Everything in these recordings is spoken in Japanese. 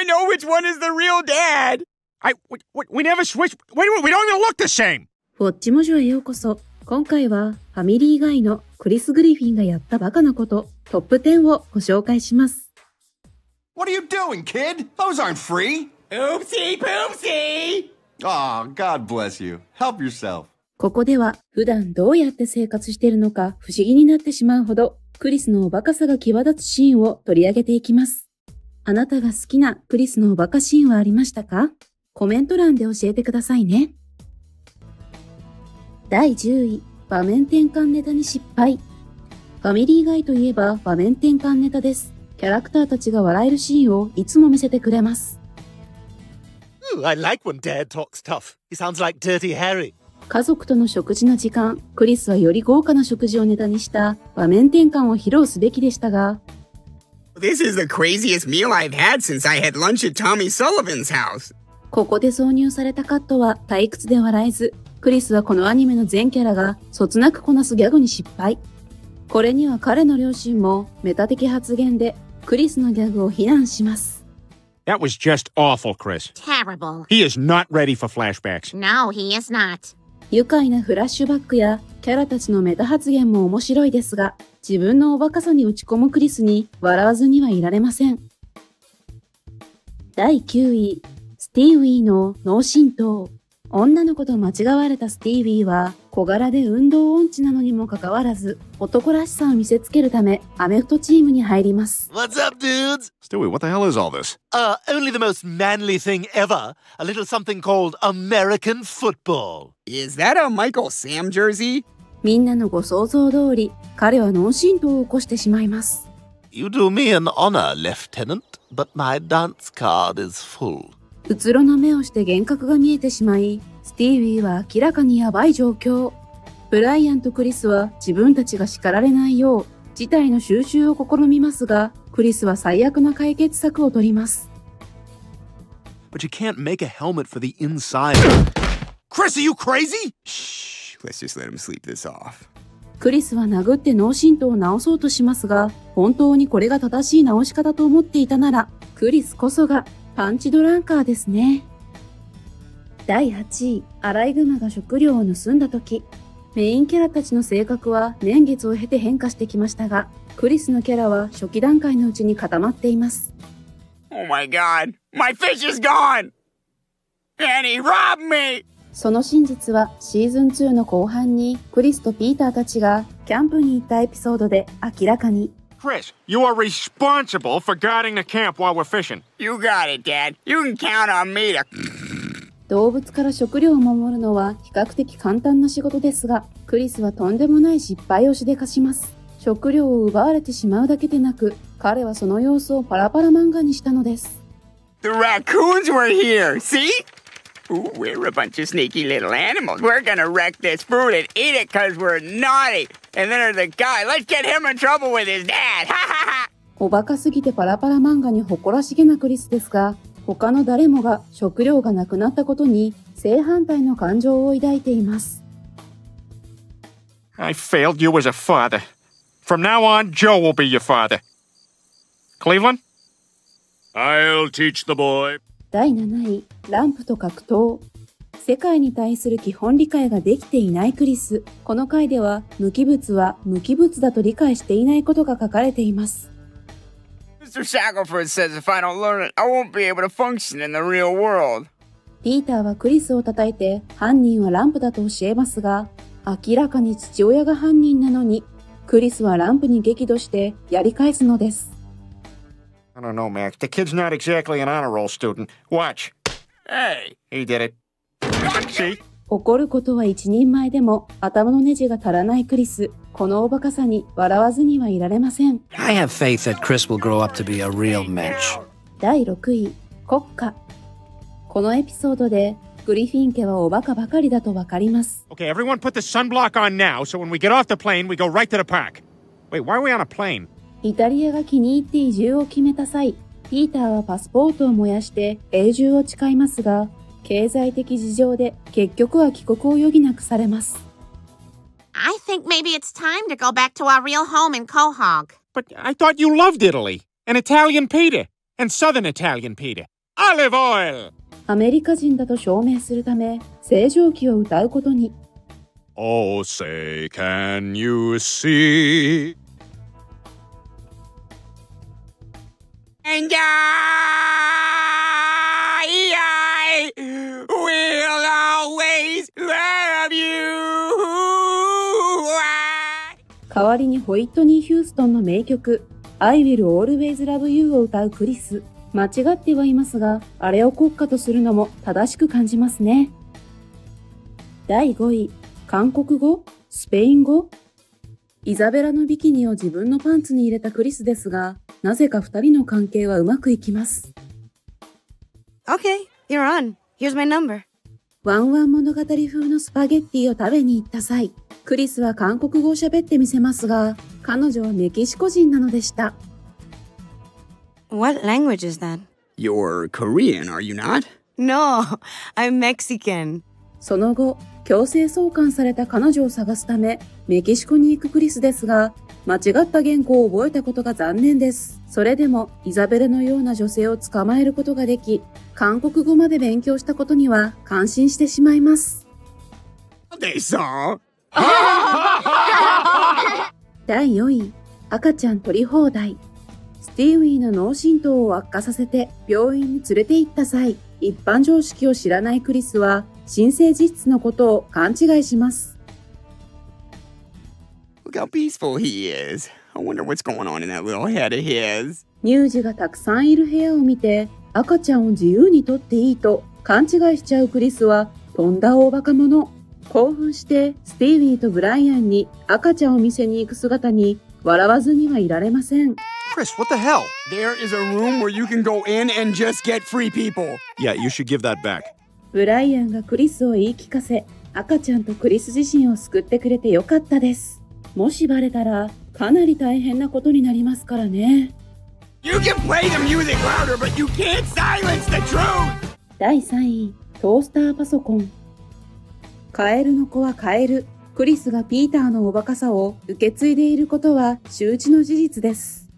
I know which one is the real dad? I we, we, never switched. Wait, wait, we don't even look the same. ウォッチモジュへようこそ。今回はファミリーガイのクリス・グリフィンがやったバカなことトップ10をご紹介します。What are you doing, kid? Those aren't free. Oopsie poopsie! Aw, God bless you. Help yourself. ここでは普段どうやって生活しているのか不思議になってしまうほどクリスのおバカさが際立つシーンを取り上げていきます。あなたが好きなクリスのおバカシーンはありましたか？コメント欄で教えてくださいね。第10位、場面転換ネタに失敗。ファミリーガイといえば場面転換ネタです。キャラクターたちが笑えるシーンをいつも見せてくれます。Ooh, like like. 家族との食事の時間、クリスはより豪華な食事をネタにした場面転換を披露すべきでしたが、This is the craziest meal I've had since I had lunch at Tommy Sullivan's house. ここで挿入されたカットは退屈で笑えず、クリスはこのアニメの全キャラがそつなくこなすギャグに失敗。これには彼の両親もメタ的発言でクリスのギャグを非難します。That was just awful, Chris. Terrible. He is not ready for flashbacks. No, he is not. 愉快なフラッシュバックやキャラたちのメタ発言も面白いですが、自分のおバカさに打ち込むクリスに笑わずにはいられません。第9位、スティーウィーの脳震盪。女の子と間違われたスティーウィーは小柄で運動音痴なのにもかかわらず男らしさを見せつけるためアメフトチームに入ります。What's up, dudes? Stewie, what the hell is all this? Uh, only the most manly thing ever. A little something called American football. Is that a Michael Sam jersey? みんなのご想像通り彼は脳震盪を起こしてしまいます。You do me an honor, Lieutenant, but my dance card is full. うつろな目をして幻覚が見えてしまい、スティーウィーは明らかにやばい状況。ブライアンとクリスは自分たちが叱られないよう、事態の収集を試みますが、クリスは最悪な解決策を取ります。But you can't make a helmet for the inside. Chris, are you crazy? Shh, let's just let him sleep this off. クリスは殴って脳震盪を治そうとしますが、本当にこれが正しい治し方と思っていたなら、クリスこそがパンチドランカーですね。第8位、アライグマが食料を盗んだ時。メインキャラたちの性格は年月を経て変化してきましたが、クリスのキャラは初期段階のうちに固まっています。Oh my god, my fish is gone! And he robbed me! その真実はシーズン2の後半にクリスとピーターたちがキャンプに行ったエピソードで明らかに。Chris, you are responsible for guarding the camp while we're fishing. You got it, Dad. You can count on me to. 動物から食料を守るのは比較的簡単な仕事ですが、クリスはとんでもない失敗をしでかします。食料を奪われてしまうだけでなく、彼はその様子をパラパラ漫画にしたのです。The raccoons were here, see? Ooh, we're a bunch of sneaky little animals. We're gonna wreck this fruit and eat it because we're naughty. And then there's the guy. Let's get him in trouble with his dad. Ha ha ha! おバカすぎてパラパラ漫画に誇らしげなクリスですが、他の誰もが食料がなくなったことに正反対の感情を抱いています。I failed you as a father. From now on, Joe will be your father. Cleveland? I'll teach the boy. 第7位、ランプと格闘。世界に対する基本理解ができていないクリス。この回では、無機物は無機物だと理解していないことが書かれています。Mr. Shackelford says if I don't learn it, I won't be able to function in the real world. ピーターはクリスを叩いて、犯人はランプだと教えますが、明らかに父親が犯人なのに、クリスはランプに激怒してやり返すのです。I don't know, Max. The kid's not exactly an honor roll student. Watch. Hey, He did it. See? 怒ることは一人前でも頭のネジが足らないクリス。このおバカさに笑わずにはいられません。I have faith that Chris will grow up to be a real mensch. 第6位、国家。このエピソードでグリフィン家はおバカばかりだとわかります。Okay, everyone put the sunblock on now, so when we get off the plane, we go right to the park. Wait, why are we on a plane? イタリアが気に入って移住を決めた際、ピーターはパスポートを燃やして永住を誓いますが、経済的事情で結局は帰国を余儀なくされます。I think maybe it's time to go back to our real home in Quahog. But I thought you loved Italy. And Italian Peter. And Southern Italian, Peter. Olive oil! アメリカ人だと証明するため、正常期を歌うことに。Oh, say, can you see? And I, I will always love you. 代わりにホイットニー・ヒューストンの名曲 I Will Always Love You を歌うクリス。間違ってはいますが、あれを国歌とするのも正しく感じますね。第5位、韓国語？スペイン語？イザベラのビキニを自分のパンツに入れたクリスですが、なぜか二人の関係はうまくいきます。Okay, you're on. Here's my number. ワンワン物語風のスパゲッティを食べに行った際、クリスは韓国語を喋ってみせますが、彼女はメキシコ人なのでした。What language is that? You're Korean, are you not? No, I'm Mexican. その後、強制送還された彼女を探すため、メキシコに行くクリスですが、間違った言語を覚えたことが残念です。それでも、イザベルのような女性を捕まえることができ、韓国語まで勉強したことには感心してしまいます。They saw. 第4位、赤ちゃん取り放題。スティーウィーの脳震盪を悪化させて病院に連れて行った際、一般常識を知らないクリスは、新生実質のことを勘違いします。Look how peaceful he is. I wonder what's going on in that little head of his. 乳児がたくさんいる部屋を見て赤ちゃんを自由に取っていいと勘違いしちゃうクリスはとんだ大バカ者興奮してスティービーとブライアンに赤ちゃんを見せに行く姿に笑わずにはいられません Chris, what the hell? There is a room where you can go in and just get free people. Yeah, you should give that back. ブライアンがクリスを言い聞かせ赤ちゃんとクリス自身を救ってくれてよかったですもしバレたらかなり大変なことになりますからね louder. 第3位、トースターパソコン。カエルの子はカエル。クリスがピーターのおバカさを受け継いでいることは周知の事実です。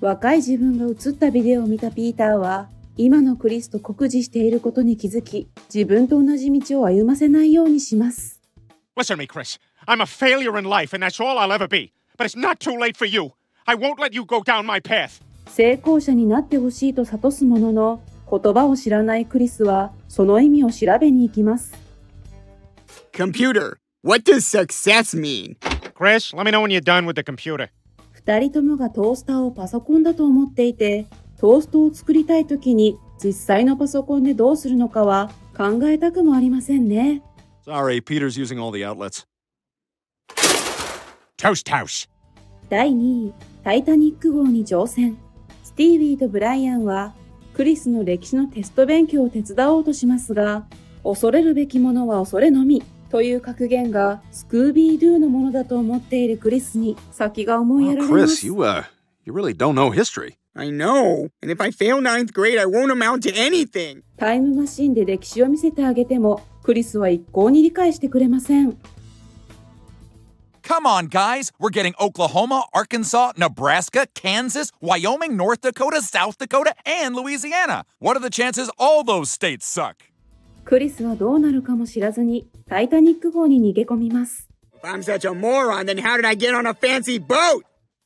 若い自分が映ったビデオを見たピーターは、今のクリスと酷似していることに気づき、自分と同じ道を歩ませないようにします。Listen to me, Chris. I'm a failure in life, and that's all I'll ever be. But it's not too late for you. I won't let you go down my path. 成功者になってほしいと諭すものの、言葉を知らないクリスは、その意味を調べに行きます。Computer, what does success mean? Chris, let me know when you're done with the computer. 二人ともがトースターをパソコンだと思っていて、トーストを作りたい時に実際のパソコンでどうするのかは考えたくもありませんね。Sorry, Peter's using all the outlets. Toast house. 第2位、タイタニック号に乗船。スティービーとブライアンは、クリスの歴史のテスト勉強を手伝おうとしますが、恐れるべきものは恐れのみという格言がスクービードゥのものだと思っているクリスに先が思いやら Oh, れま Chris, す。you uh, you really don't know history. I know. And if I fail ninth grade, I won't amount to anything. タイムマシンで歴史を見せてあげても、クリスは一向に理解してくれません。 Come on, guys. We're getting Oklahoma, Arkansas, Nebraska, Kansas, Wyoming, North Dakota, South Dakota, and Louisiana. What are the chances all those states suck? クリスはどうなるかも知らずに、タイタニック号に逃げ込みます。 If I'm such a moron, then how did I get on a fancy boat?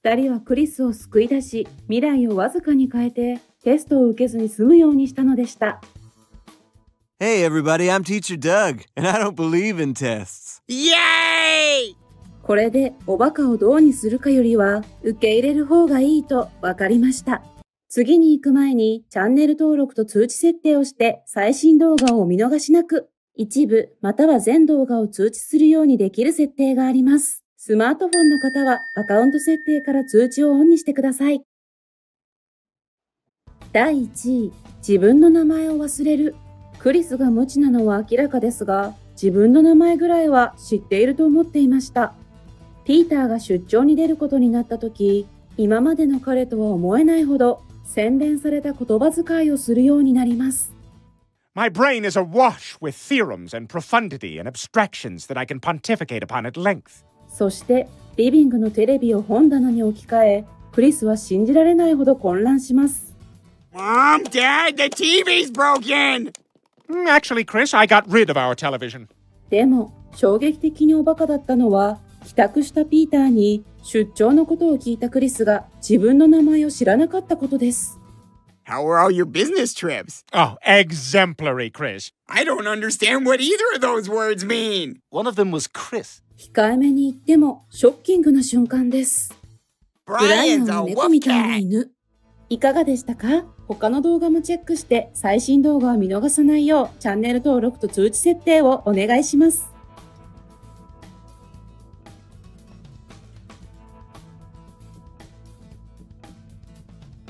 二人はクリスを救い出し、未来をわずかに変えて、テストを受けずに済むようにしたのでした。Hey, everybody, I'm Teacher Doug, and I don't believe in tests. Yay! これでおバカをどうにするかよりは受け入れる方がいいと分かりました。次に行く前にチャンネル登録と通知設定をして最新動画をお見逃しなく一部または全動画を通知するようにできる設定があります。スマートフォンの方はアカウント設定から通知をオンにしてください。第1位、自分の名前を忘れる。クリスが無知なのは明らかですが、自分の名前ぐらいは知っていると思っていました。ピーターが出張に出ることになった時、今までの彼とは思えないほど洗練された言葉遣いをするようになります。My brain is awash with theorems and profundity and abstractions that I can pontificate upon at length. そして、リビングのテレビを本棚に置き換え、クリスは信じられないほど混乱します。Mom, Dad, the TV's broken! Mm, Actually, Chris, I got rid of our television. でも、衝撃的におバカだったのは、帰宅したピーターに出張のことを聞いたクリスが自分の名前を知らなかったことです。How were all your business trips? Oh, exemplary, Chris. I don't understand what either of those words mean. One of them was Chris. 控えめに言ってもショッキングな瞬間です。ブライアン猫みたいな.犬。いかがでしたか？他の動画もチェックして最新動画を見逃さないようチャンネル登録と通知設定をお願いします。